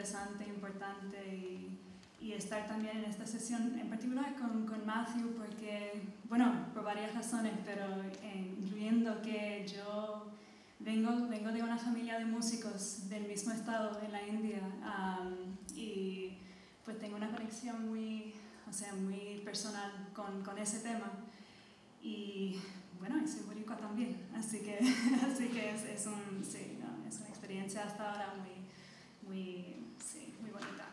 interesante, importante y, y, estar también en esta sesión, en particular con, con Matthew, porque, bueno, por varias razones, pero eh, incluyendo que yo vengo, vengo de una familia de músicos del mismo estado en la India um, y pues tengo una conexión muy, o sea, muy personal con, con ese tema. Y bueno, y soy boricua también, así que, así que es, es, un, sí, no, es una experiencia hasta ahora muy, muy, sí, muy bonita. Empezamos.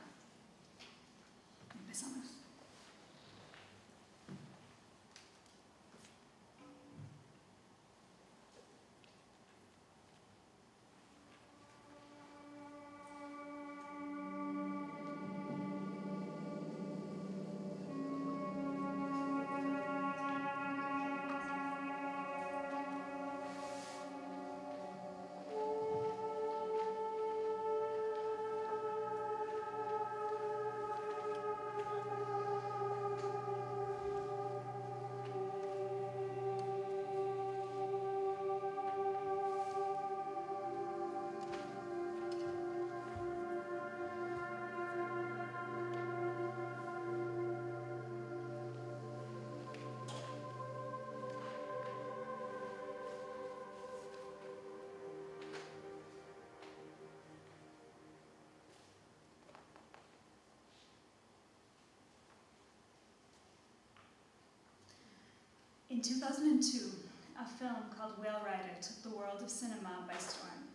In 2002, a film called Whale Rider took the world of cinema by storm.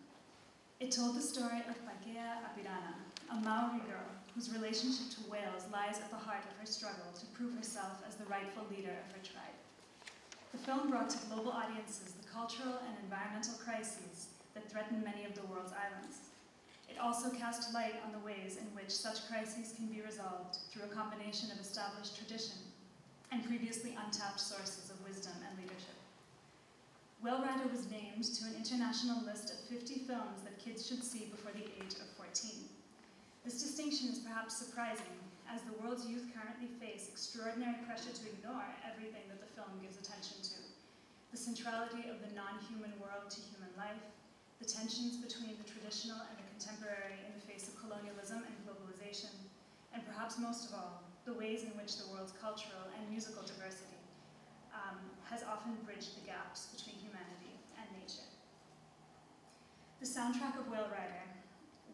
It told the story of Paikea Apirana, a Maori girl whose relationship to whales lies at the heart of her struggle to prove herself as the rightful leader of her tribe. The film brought to global audiences the cultural and environmental crises that threaten many of the world's islands. It also cast light on the ways in which such crises can be resolved through a combination of established tradition and previously untapped sources wisdom and leadership. Whale Rider was named to an international list of 50 films that kids should see before the age of 14. This distinction is perhaps surprising, as the world's youth currently face extraordinary pressure to ignore everything that the film gives attention to. The centrality of the non-human world to human life, the tensions between the traditional and the contemporary in the face of colonialism and globalization, and perhaps most of all, the ways in which the world's cultural and musical diversity has often bridged the gaps between humanity and nature. The soundtrack of Whale Rider,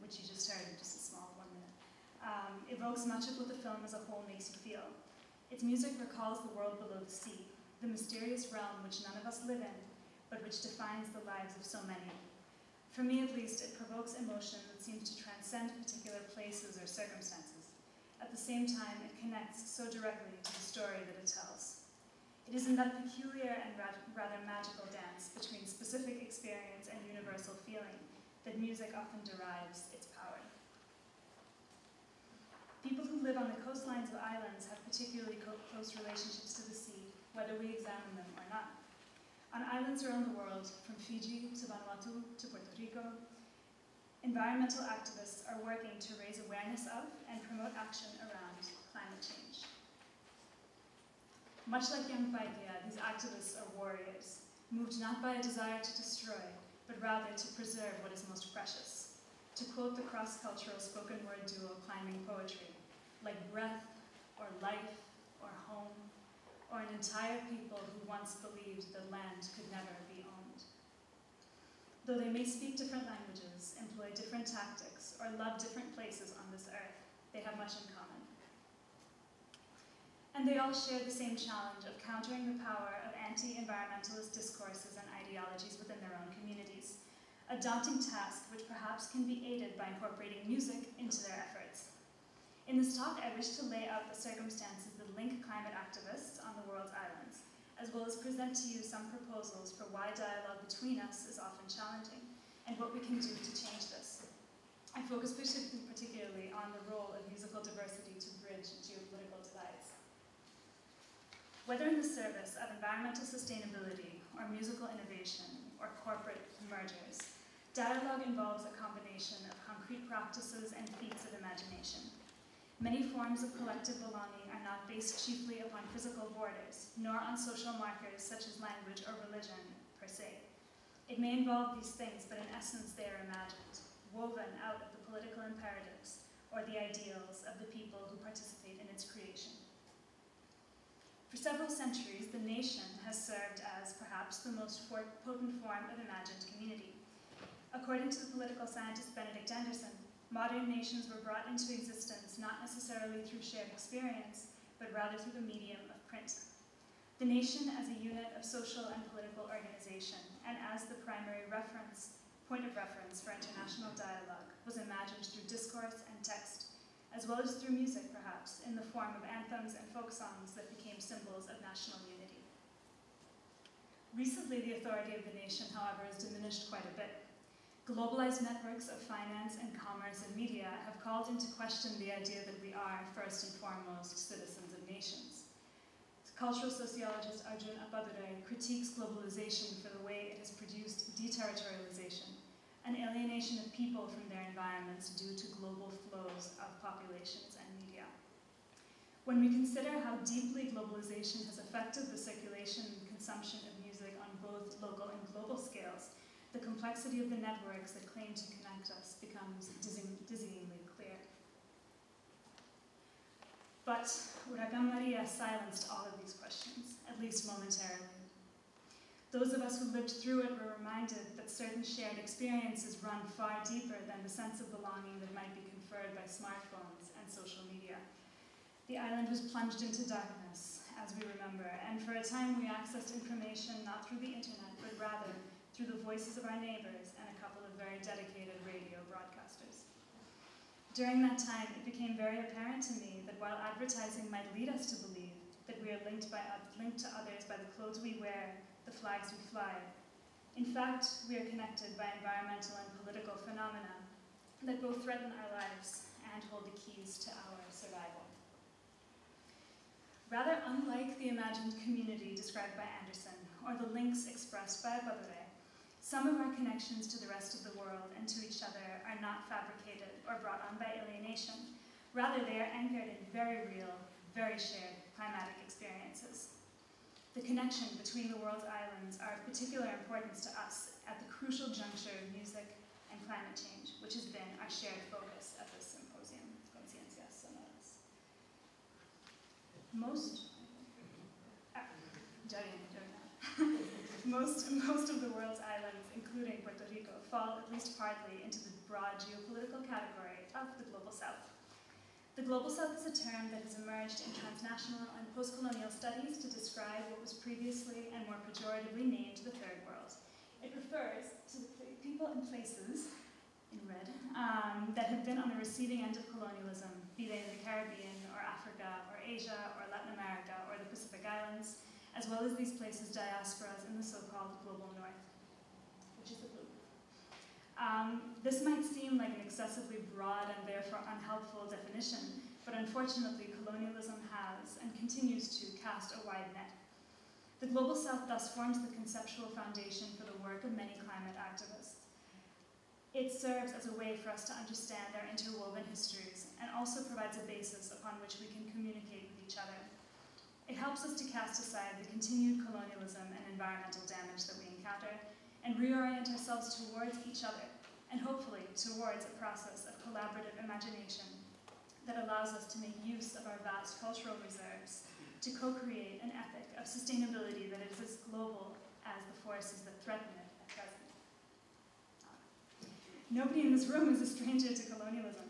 which you just heard in just a small one minute, um, evokes much of what the film as a whole makes you feel. Its music recalls the world below the sea, the mysterious realm which none of us live in, but which defines the lives of so many. For me at least, it provokes emotion that seems to transcend particular places or circumstances. At the same time, it connects so directly to the story that it tells. It is in that peculiar and rather magical dance between specific experience and universal feeling that music often derives its power. People who live on the coastlines of islands have particularly close relationships to the sea, whether we examine them or not. On islands around the world, from Fiji to Vanuatu to Puerto Rico, environmental activists are working to raise awareness of and promote action around. Much like young these activists are warriors, moved not by a desire to destroy, but rather to preserve what is most precious. To quote the cross-cultural spoken word duo Climbing PoeTree, like breath, or life, or home, or an entire people who once believed that land could never be owned. Though they may speak different languages, employ different tactics, or love different places on this earth, they have much in common. And they all share the same challenge of countering the power of anti-environmentalist discourses and ideologies within their own communities, a daunting task which perhaps can be aided by incorporating music into their efforts. In this talk, I wish to lay out the circumstances that link climate activists on the world's islands, as well as present to you some proposals for why dialogue between us is often challenging, and what we can do to change this. I focus particularly on the role of musical diversity to bridge geopolitical divides. Whether in the service of environmental sustainability, or musical innovation, or corporate mergers, dialogue involves a combination of concrete practices and feats of imagination. Many forms of collective belonging are not based chiefly upon physical borders, nor on social markers such as language or religion per se. It may involve these things, but in essence they are imagined. woven out of the political imperatives or the ideals of the people who participate in its creation. For several centuries, the nation has served as perhaps the most potent form of imagined community. According to the political scientist Benedict Anderson, modern nations were brought into existence not necessarily through shared experience, but rather through the medium of print. The nation as a unit of social and political organization, and as the primary reference, point of reference for international dialogue, was imagined through discourse and text, as well as through music, perhaps, in the form of anthems and folk songs that became symbols of national unity. Recently, the authority of the nation, however, has diminished quite a bit. Globalized networks of finance and commerce and media have called into question the idea that we are, first and foremost, citizens of nations. Cultural sociologist Arjun Appadurai critiques globalization for the way it has produced deterritorialization, an alienation of people from their environments due to global flows of populations and media. When we consider how deeply globalization has affected the circulation and consumption of music on both local and global scales, the complexity of the networks that claim to connect us becomes dizzyingly clear. But Huracán Maria silenced all of these questions, at least momentarily. Those of us who lived through it were reminded that certain shared experiences run far deeper than the sense of belonging that might be conferred by smartphones and social media. The island was plunged into darkness, as we remember, and for a time we accessed information not through the internet, but rather through the voices of our neighbors and a couple of very dedicated radio broadcasters. During that time, it became very apparent to me that while advertising might lead us to believe that we are linked, by, linked to others by the clothes we wear, the flags we fly, in fact, we are connected by environmental and political phenomena that both threaten our lives and hold the keys to our survival. Rather unlike the imagined community described by Anderson, or the links expressed by Appadurai, some of our connections to the rest of the world and to each other are not fabricated or brought on by alienation. Rather, they are anchored in very real, very shared climatic experiences. The connection between the world's islands are of particular importance to us at the crucial juncture of music and climate change, which has been our shared focus at this symposium, Conciencias Sonoras. Most, uh, most, most of the world's islands, including Puerto Rico, fall at least partly into the broad geopolitical category of the Global South. The Global South is a term that has emerged in transnational and post-colonial studies to describe what was previously and more pejoratively named the Third World. It refers to the people and places, in red, um, that have been on the receiving end of colonialism, be they in the Caribbean, or Africa, or Asia, or Latin America, or the Pacific Islands, as well as these places' diasporas in the so-called global north, which is the blue. Um, this might seem like an excessively broad and therefore unhelpful definition, but unfortunately colonialism has and continues to cast a wide net. The Global South thus forms the conceptual foundation for the work of many climate activists. It serves as a way for us to understand our interwoven histories and also provides a basis upon which we can communicate with each other. It helps us to cast aside the continued colonialism and environmental damage that we encounter and reorient ourselves towards each other and hopefully towards a process of collaborative imagination that allows us to make use of our vast cultural reserves to co-create an ethic of sustainability that is as global as the forces that threaten it at present. Nobody in this room is a stranger to colonialism.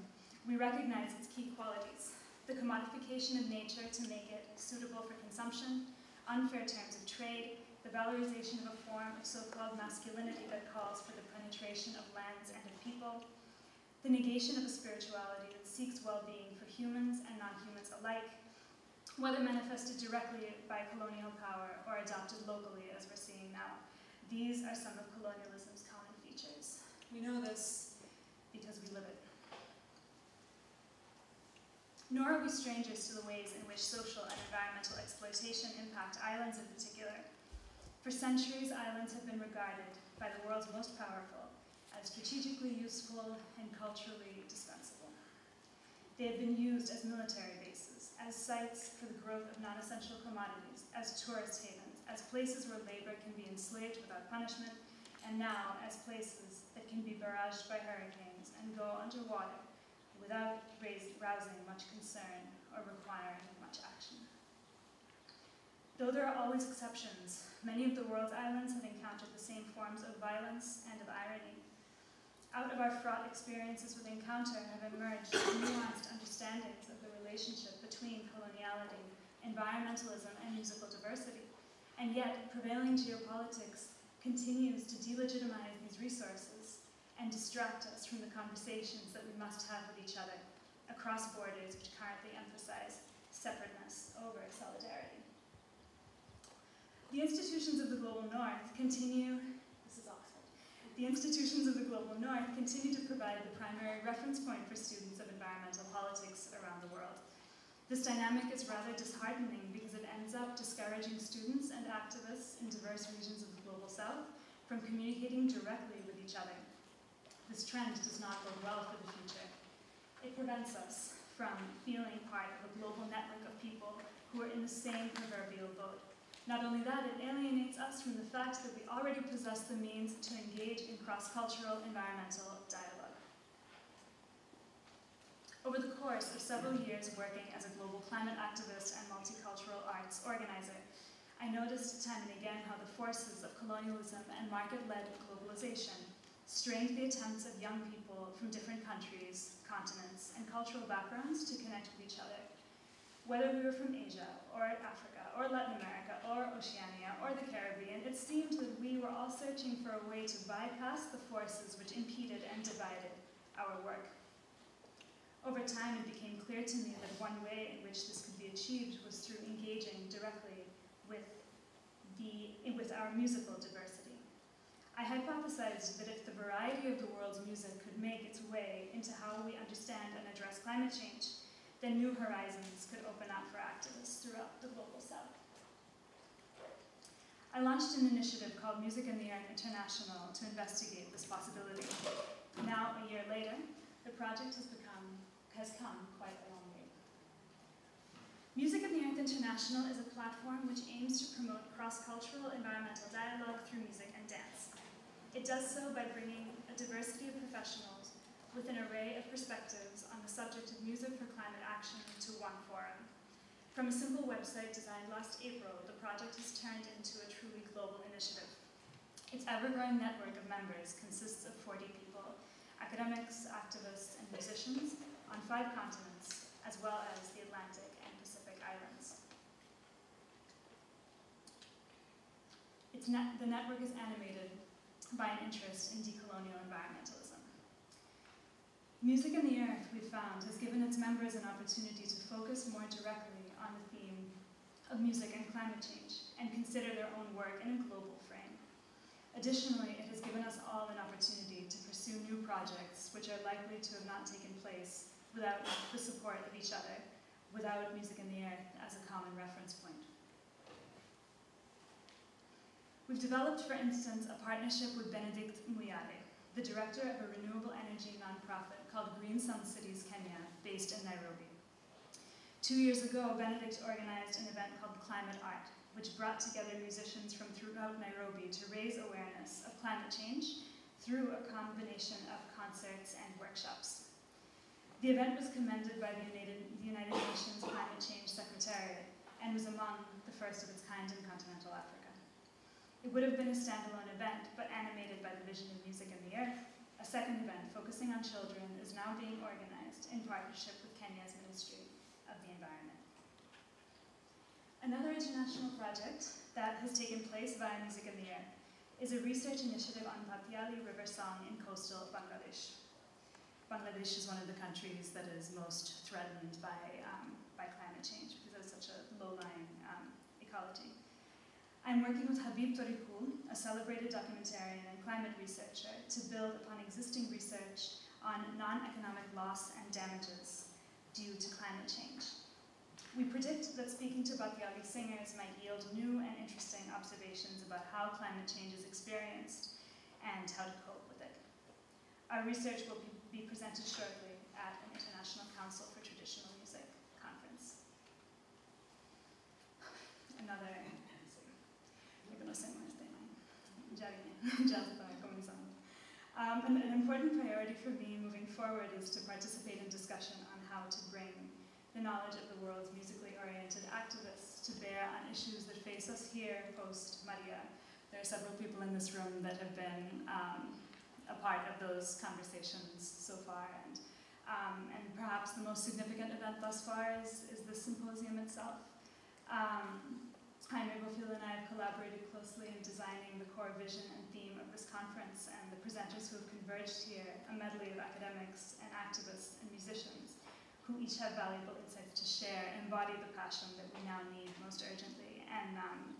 We recognize its key qualities, the commodification of nature to make it suitable for consumption, unfair terms of trade, the valorization of a form of so-called masculinity that calls for the penetration of lands and of people, the negation of a spirituality that seeks well-being for humans and non-humans alike, whether manifested directly by colonial power or adopted locally as we're seeing now. These are some of colonialism's common features. We know this because we live it. Nor are we strangers to the ways in which social and environmental exploitation impact islands in particular. For centuries, islands have been regarded by the world's most powerful as strategically useful and culturally dispensable. They have been used as military bases, as sites for the growth of non-essential commodities, as tourist havens, as places where labor can be enslaved without punishment, and now as places that can be barraged by hurricanes and go underwater without raise, rousing much concern or requiring. Though there are always exceptions, many of the world's islands have encountered the same forms of violence and of irony. Out of our fraught experiences with encounter have emerged nuanced understandings of the relationship between coloniality, environmentalism, and musical diversity. And yet, prevailing geopolitics continues to delegitimize these resources and distract us from the conversations that we must have with each other across borders which currently emphasize separateness over solidarity. The institutions of the global north continue, this is Oxford, the institutions of the global north continue to provide the primary reference point for students of environmental politics around the world. This dynamic is rather disheartening because it ends up discouraging students and activists in diverse regions of the global south from communicating directly with each other. This trend does not bode well for the future. It prevents us from feeling part of a global network of people who are in the same proverbial boat. Not only that, it alienates us from the fact that we already possess the means to engage in cross-cultural environmental dialogue. Over the course of several years working as a global climate activist and multicultural arts organizer, I noticed time and again how the forces of colonialism and market-led globalization strained the attempts of young people from different countries, continents, and cultural backgrounds to connect with each other. Whether we were from Asia, or Africa, or Latin America, or Oceania, or the Caribbean, it seemed that we were all searching for a way to bypass the forces which impeded and divided our work. Over time, it became clear to me that one way in which this could be achieved was through engaging directly with, the, with our musical diversity. I hypothesized that if the variety of the world's music could make its way into how we understand and address climate change, then new horizons could open up for activists throughout the global south. I launched an initiative called Music in the Earth International to investigate this possibility. Now, a year later, the project has become has come quite a long way. Music in the Earth International is a platform which aims to promote cross-cultural environmental dialogue through music and dance. It does so by bringing a diversity of professionals with an array of perspectives on the subject of music for climate action to one forum. From a simple website designed last April, the project has turned into a truly global initiative. Its ever-growing network of members consists of 40 people, academics, activists, and musicians, on five continents, as well as the Atlantic and Pacific Islands. Net, the network is animated by an interest in decolonial environmentalism. Music in the Earth, we've found, has given its members an opportunity to focus more directly on the theme of music and climate change and consider their own work in a global frame. Additionally, it has given us all an opportunity to pursue new projects which are likely to have not taken place without the support of each other, without music in the earth as a common reference point. We've developed, for instance, a partnership with Benedict Muyale, the director of a renewable energy nonprofit called Green Sun Cities Kenya, based in Nairobi. Two years ago, Benedict organized an event called Climate Art, which brought together musicians from throughout Nairobi to raise awareness of climate change through a combination of concerts and workshops. The event was commended by the United, the United Nations Climate Change Secretariat and was among the first of its kind in continental Africa. It would have been a standalone event, but animated by the vision of music in the earth, a second event focusing on children is now being organized in partnership with Kenya's Ministry of the Environment. Another international project that has taken place via Music in the Earth is a research initiative on Bhatiali River song in coastal Bangladesh. Bangladesh is one of the countries that is most threatened by, um, by climate change because it's such a low-lying um, ecology. I'm working with Habib Torikul, a celebrated documentarian and climate researcher, to build upon existing research on non-economic loss and damages due to climate change. We predict that speaking to Bhatiali singers might yield new and interesting observations about how climate change is experienced and how to cope with it. Our research will be be presented shortly at an International Council for Traditional Music conference. Another, lo seguo comenzando. Um, and an important priority for me moving forward is to participate in discussion on how to bring the knowledge of the world's musically oriented activists to bear on issues that face us here post Maria. There are several people in this room that have been um, a part of those conversations so far. And, um, and perhaps the most significant event thus far is, is the symposium itself. Um, Jaime Bofill and I have collaborated closely in designing the core vision and theme of this conference, and the presenters who have converged here, a medley of academics and activists and musicians, who each have valuable insights to share, embody the passion that we now need most urgently. And um,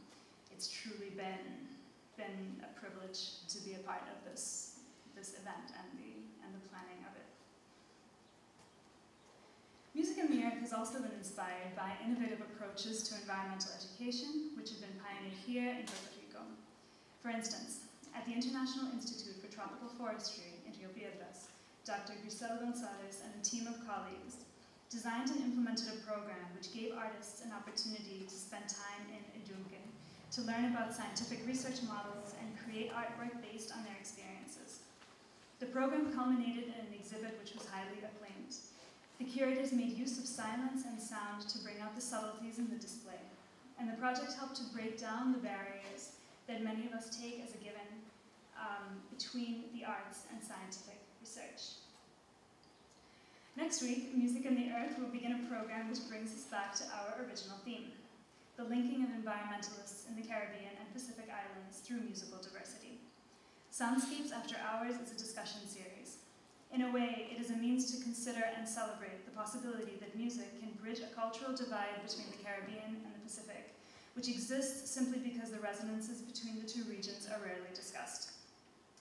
it's truly been, been a privilege to be a part of this, this event and the, and the planning Earth has also been inspired by innovative approaches to environmental education, which have been pioneered here in Puerto Rico. For instance, at the International Institute for Tropical Forestry in Rio Piedras, Dr. Grizelle Gonzalez and a team of colleagues designed and implemented a program which gave artists an opportunity to spend time in El Yunque, to learn about scientific research models and create artwork based on their experiences. The program culminated in an exhibit which was highly acclaimed. The curators made use of silence and sound to bring out the subtleties in the display, and the project helped to break down the barriers that many of us take as a given um, between the arts and scientific research. Next week, Music and the Earth will begin a program which brings us back to our original theme, the linking of environmentalists in the Caribbean and Pacific Islands through musical diversity. Soundscapes After Hours is a discussion series in a way, it is a means to consider and celebrate the possibility that music can bridge a cultural divide between the Caribbean and the Pacific, which exists simply because the resonances between the two regions are rarely discussed.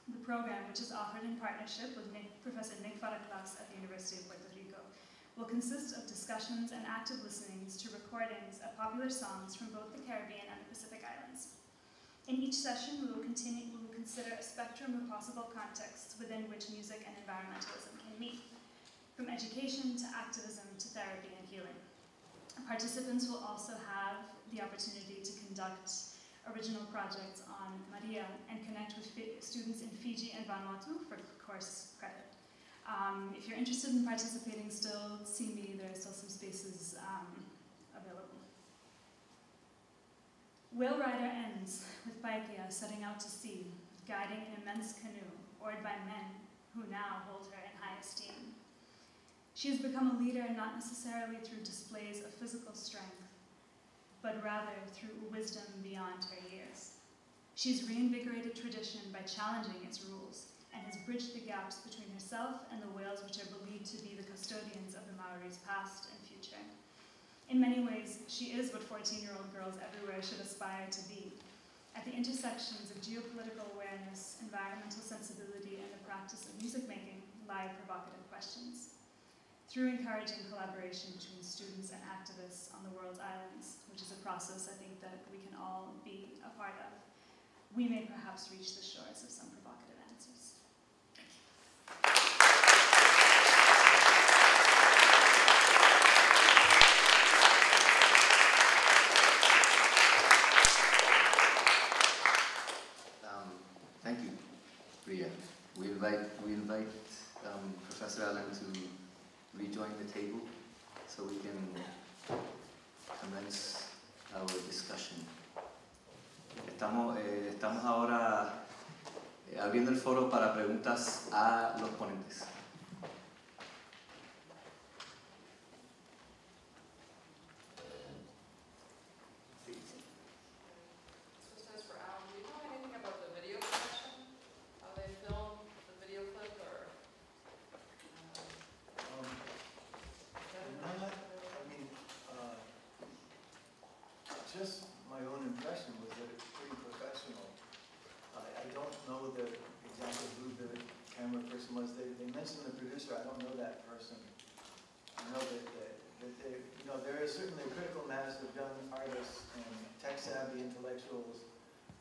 The program, which is offered in partnership with Nick, Professor Nick Faraclas at the University of Puerto Rico, will consist of discussions and active listenings to recordings of popular songs from both the Caribbean and the Pacific Islands. In each session, we will, continue, we will consider a spectrum of possible contexts within which music and environmentalism can meet, from education to activism to therapy and healing. Participants will also have the opportunity to conduct original projects on Maria and connect with students in Fiji and Vanuatu for course credit. Um, if you're interested in participating still, see me, there are still some spaces um, Whale Rider ends with Paikea setting out to sea, guiding an immense canoe, oared by men who now hold her in high esteem. She has become a leader not necessarily through displays of physical strength, but rather through wisdom beyond her years. She's reinvigorated tradition by challenging its rules and has bridged the gaps between herself and the whales which are believed to be the custodians of the Maori's past. In many ways, she is what 14-year-old girls everywhere should aspire to be. At the intersections of geopolitical awareness, environmental sensibility, and the practice of music making lie provocative questions. Through encouraging collaboration between students and activists on the world's islands, which is a process I think that we can all be a part of, we may perhaps reach the shores of some foro para preguntas a los ponentes. Krishna of young artists and tech savvy intellectuals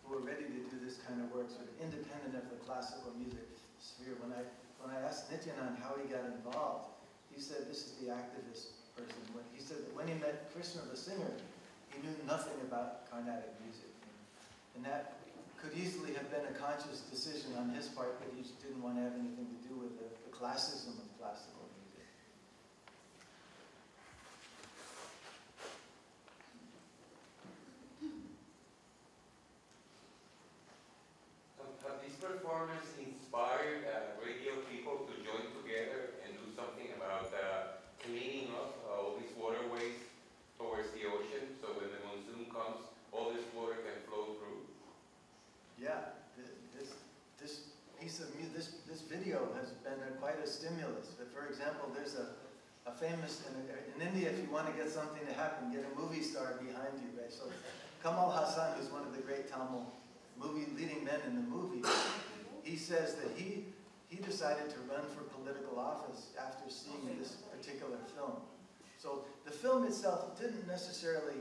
who are ready to do this kind of work, sort of independent of the classical music sphere. When I when I asked Nitin on how he got involved, he said this is the activist person. He said that when he met Krishna, the singer, he knew nothing about Carnatic music. And that could easily have been a conscious decision on his part that he just didn't want to have anything to do with the classism of classical music. Have have these performances inspired uh, radio people to join together and do something about uh, cleaning up uh, all these waterways towards the ocean so when the monsoon comes, all this water can flow through? Yeah, th- this, this piece of mu, this, this video has been a, quite a stimulus. But For example, there's a, a famous, in, in India, if you want to get something to happen, get a movie star So Kamal Haasan, who's one of the great Tamil movie leading men in the movie, he says that he, he decided to run for political office after seeing this particular film. So the film itself didn't necessarily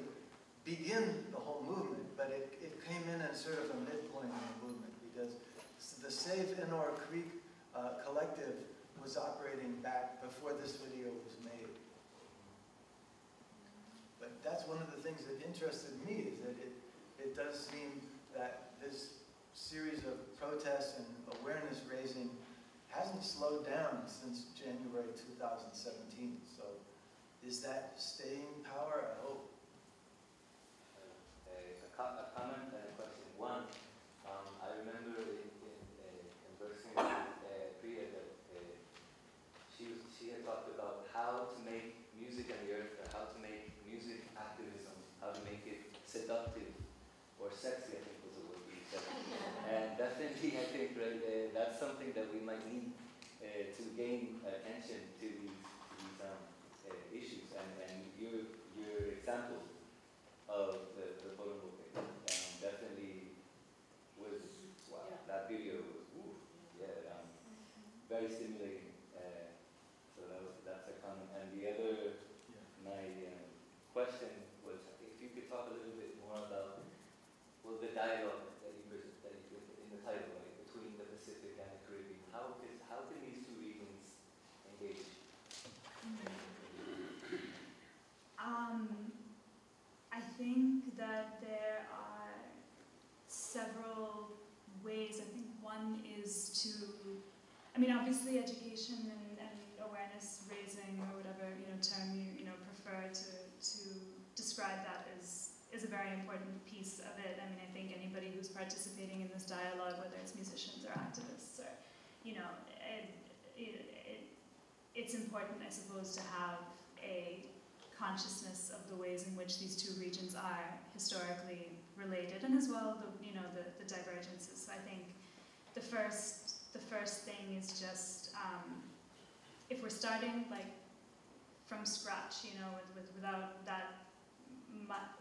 begin the whole movement, but it, it came in as sort of a midpoint in the movement because the Save Ennore Creek uh, collective was operating back before this video was made. That's one of the things that interested me is that it, it does seem that this series of protests and awareness raising hasn't slowed down since January 2017. So is that staying power? I hope. Uh, a comment and a question. One, um, I remember in, in, uh, conversing with uh, Priya that uh, she, was, she had talked about how to make music on the earth, or how to make music activism, how to make it seductive or sexy, I think was the word you said. And definitely, I think right, uh, that's something that we might need uh, to gain attention to these, to these um, uh, issues. And, and your, your example of the, the photo movement um, definitely was, wow, that video was, ooh, yeah, um, very stimulating. Uh, so that was, that's a comment. And the other, my um, question was if you could talk a little bit more about, well, the dialogue that you, pres- that you put in the title, right, between the Pacific and the Caribbean. How, is, how can these two regions engage? Um, I think that there are several ways. I think one is to, I mean, obviously education and, and awareness raising or whatever you know term you you know prefer to to describe that is is a very important piece of it. I mean, I think anybody who's participating in this dialogue, whether it's musicians or activists or you know, it, it, it, it's important, I suppose, to have a consciousness of the ways in which these two regions are historically related, and as well the you know the, the divergences. So I think the first the first thing is just um, if we're starting like from scratch, you know, with, with without that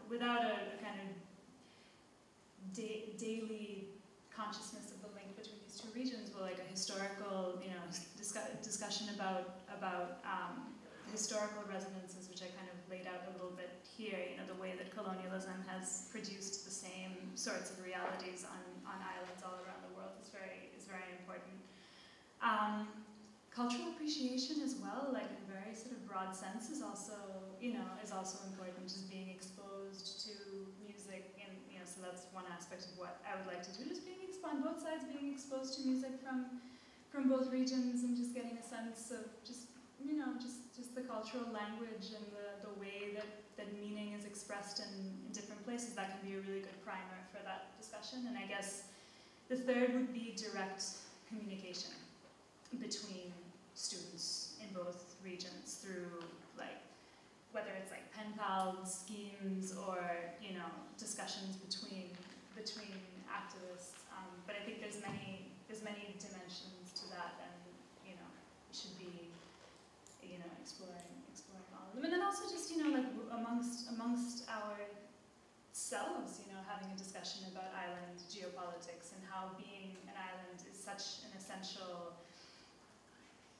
without a, a kind of da- daily consciousness of the link between these two regions, well, like a historical, you know, discuss, discussion about about um, historical resonances, which I kind of laid out a little bit here. You know, the way that colonialism has produced the same sorts of realities on, on islands all around the world is very is very important. Um, cultural appreciation as well, like in very sort of broad sense, is also you know is also important. Just being exposed to music, and you know, so that's one aspect of what I would like to do. Just being on both sides, being exposed to music from from both regions, and just getting a sense of just you know just just the cultural language and the, the way that, that meaning is expressed in, in different places. That can be a really good primer for that discussion. And I guess the third would be direct communication between students in both regions through like whether it's like pen pal schemes or you know discussions between between activists. But I think there's many there's many dimensions to that, and you know should be you know exploring exploring all of them, and then also just you know like amongst amongst ourselves, you know having a discussion about island geopolitics and how being an island is such an essential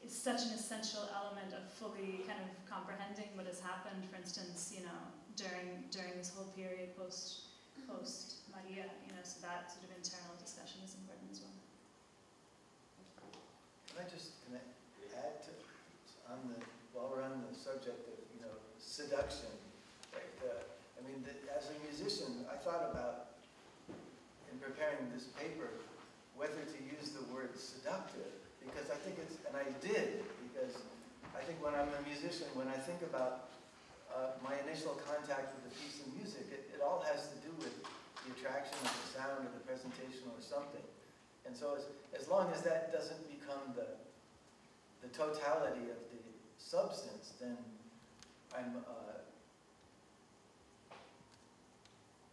is such an essential element of fully kind of comprehending what has happened. For instance, you know, during during this whole period post mm-hmm. post Maria, you know, so that sort of internal discussion is important as well. Can I just, can I add to, on the, while we're on the subject of, you know, seduction, like, uh, I mean, the, as a musician, I thought about, in preparing this paper, whether to use the word seductive, because I think it's, and I did, because I think when I'm a musician, when I think about uh, my initial contact with a piece of music, it, it all has to do with the attraction of the sound or the presentation or something. And so as, as long as that doesn't become the, the totality of the substance, then I'm, uh,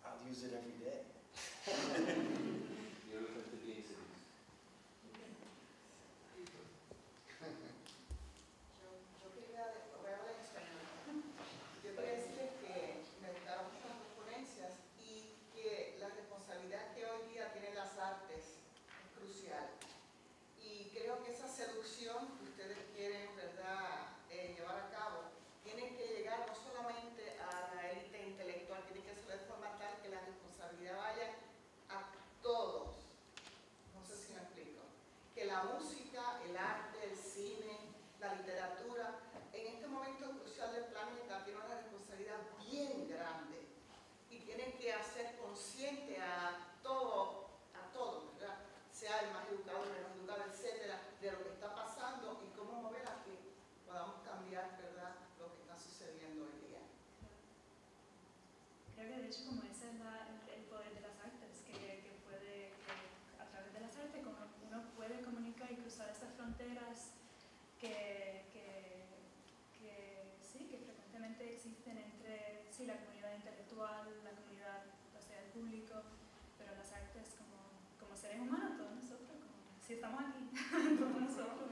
I'll use it every day. existen entre sí, la comunidad intelectual, la comunidad, o sea, el público, pero las artes como, como seres humanos, todos nosotros, como, si estamos aquí, todos nosotros,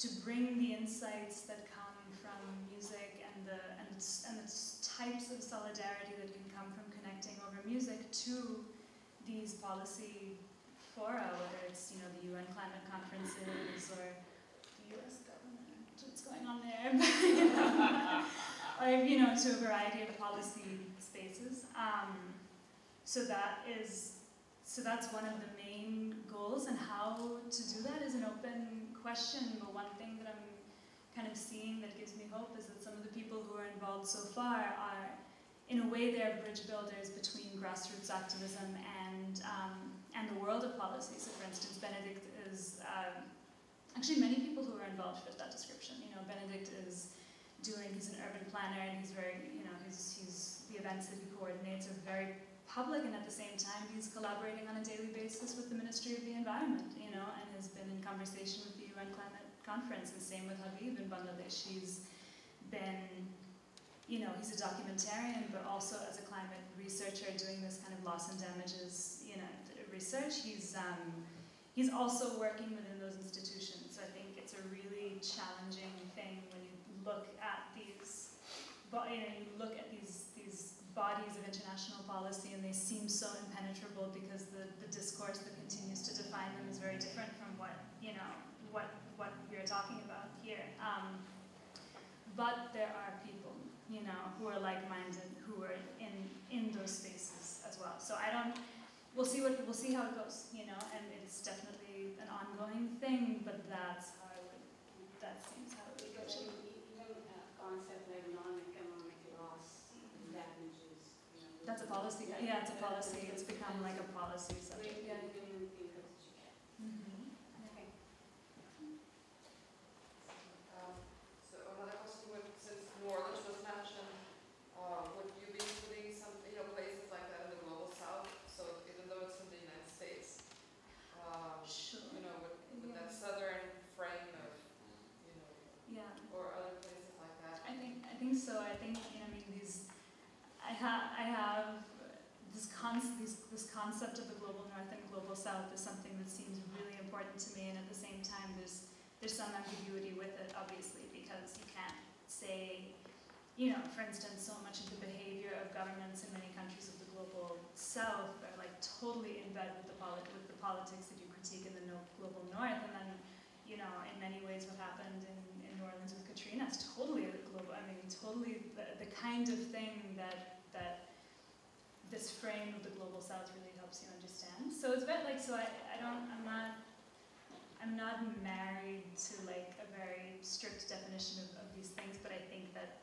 to bring the insights that come from music and the and, and the types of solidarity that can come from connecting over music to these policy fora, whether it's you know the UN climate conferences or the U.S. government, what's going on there, or you know to a variety of policy spaces. Um, so that is so that's one of the main goals, and how to do that is an open question. But one thing that I'm kind of seeing that gives me hope is that some of the people who are involved so far are, in a way, they're bridge builders between grassroots activism and um, and the world of policy. So, for instance, Benedict is um, actually many people who are involved fit that description. You know, Benedict is doing. He's an urban planner, and he's very, you know, he's he's the events that he coordinates are very public, and at the same time, he's collaborating on a daily basis with the Ministry of the Environment. You know, and has been in conversation with UN Climate Conference, and same with Habib in Bangladesh. He's been you know, he's a documentarian, but also as a climate researcher doing this kind of loss and damages, you know, research. He's um, he's also working within those institutions. So I think it's a really challenging thing when you look at these, but you know, you look at these these bodies of international policy, and they seem so impenetrable because the the discourse that continues to define them is very different from what you know we're talking about here. Um, but there are people, you know, who are like-minded, who are in in those spaces as well. So I don't. We'll see what we'll see how it goes, you know, and it's definitely an ongoing thing. But that's how it would. That seems how it would go. Because I mean, even a concept like non-economic loss damages, you know. That's a policy. Yeah, it's a policy. It's become like a policy subject. Yeah. you can think of it, you can. Mhm. Okay. Um, So another question, would- since New Orleans was mentioned, uh, would you be including some, you know, places like that in the global south? So even though it's in the United States, um, Sure. you know, with, with that southern frame of, you know, Yeah. or other places concept of the global north and global south is something that seems really important to me, and at the same time, there's there's some ambiguity with it, obviously, because you can't say, you know, for instance, so much of the behavior of governments in many countries of the global south are like totally in bed with the polit- with the politics that you critique in the no- global north, and then, you know, in many ways, what happened in, in New Orleans with Katrina is totally the global. I mean, totally the, the kind of thing that that this frame of the global south really helps you understand. So it's a bit like so I, I don't I'm not I'm not married to like a very strict definition of, of these things, but I think that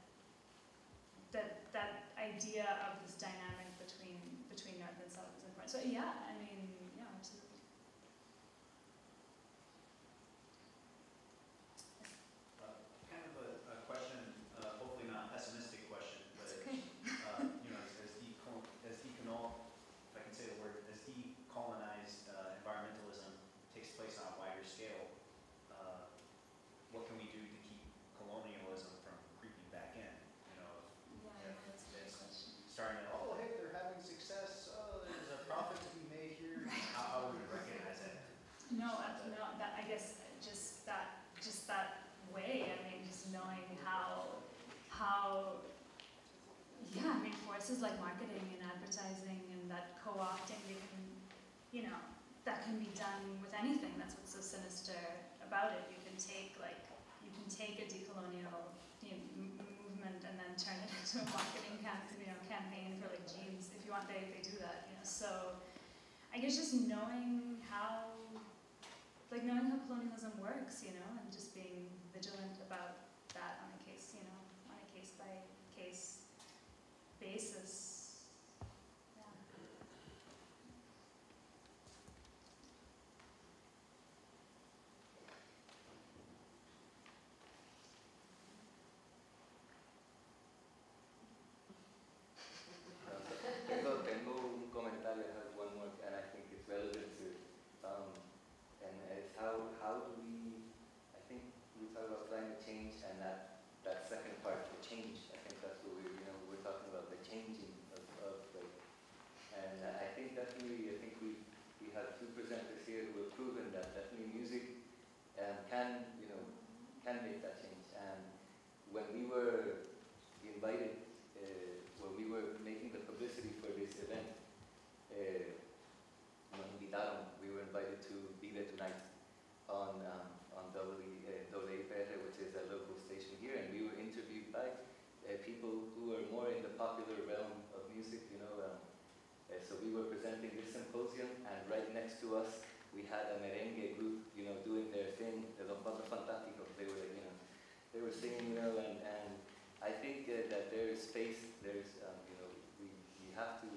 that that idea of this dynamic between between north and south is important. So yeah, absolutely. Uh, Kind of a, a question, uh, hopefully not pessimistic question, but, It's okay. uh, you know, as, as deco- as decolon, if I can say the word, as decolonized, uh, environmentalism takes place on a wider scale, uh, what can we do to keep colonialism from creeping back in? You know, Yeah, Yeah, that's a good it's- question. starting to, oh, hey, they're having success, oh, there's a profit to be made here, how, how would we recognize that? No, uh, no, that, I guess just that, just that way, I mean, just knowing how, how, yeah, I mean, forces like marketing and advertising and that co-opting, they can, you know, that can be done with anything, that's what's so sinister about it. You can take like, you can take a decolonial, you know, m- movement and then turn it into campaign, you know, campaign for like jeans, if you want, they, they do that, you know, so, I guess just knowing how like knowing how colonialism works, you know, and just being vigilant about that on a case, you know, on a case by case basis. Yeah. Tengo, tengo un comentario, I have one more, and I think it's relevant to, um, and it's how, how do we, I think we talk about climate change and that, that second part, the change, I think that's what we, you know, we're talking about, the changing of, of like, and I think definitely, I think we, we have two presenters here who have proven that definitely music, um, can, you know, can make that change, and when we were invited uh, when we were making the publicity for this event, uh, nos invitaron, we were invited to be there tonight on, um, on W, uh, WPR, which is a local station here, and we were interviewed by uh, people who are more in the popular realm of music, you know. Um, uh, so we were presenting this symposium, and right next to us, we had a merengue group, you know, doing their thing, the Los Cuatro they were, you know, they were singing, you know, and, and I think uh, that there is space, there's, um, you know, we, we have to,